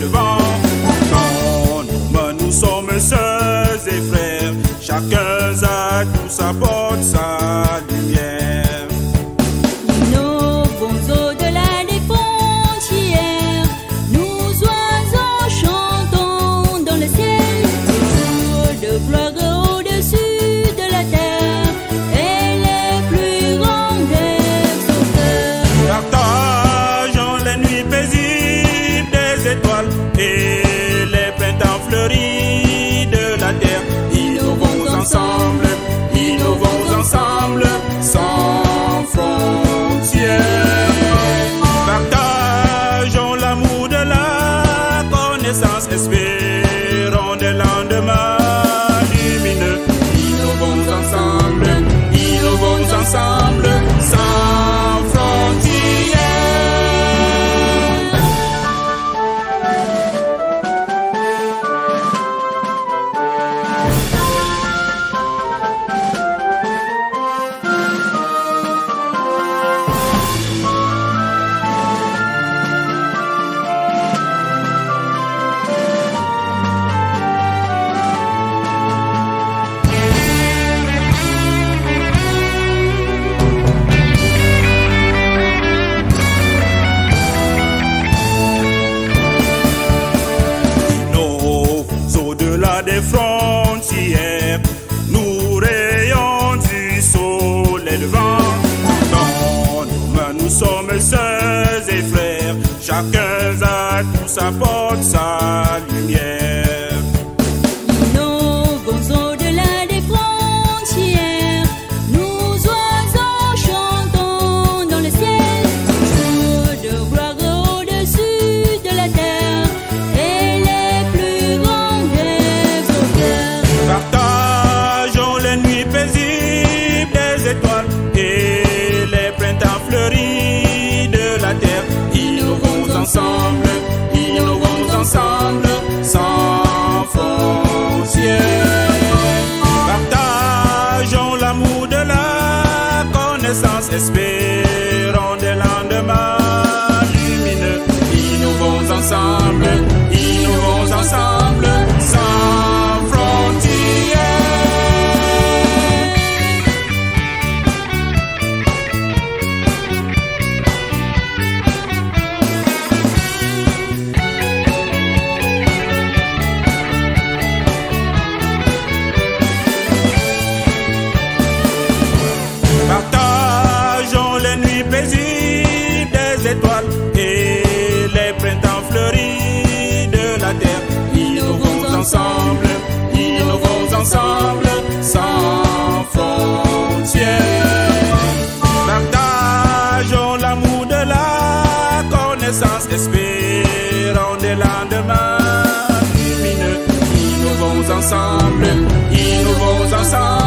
le vent. Quand nous, nous sommes sœurs et frères, chacun a tout sa porte, sa des frontières, nous rayons du soleil levant. Dans nos mains, nous sommes sœurs et frères, chacun a tout sa porte, sa lumière. es et les printemps fleuris de la terre. Innovons ensemble, innovons ensemble, sans frontières. Partageons l'amour de la connaissance, espérons des lendemains lumineux. Innovons ensemble, innovons ensemble.